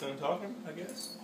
Done talking, I guess.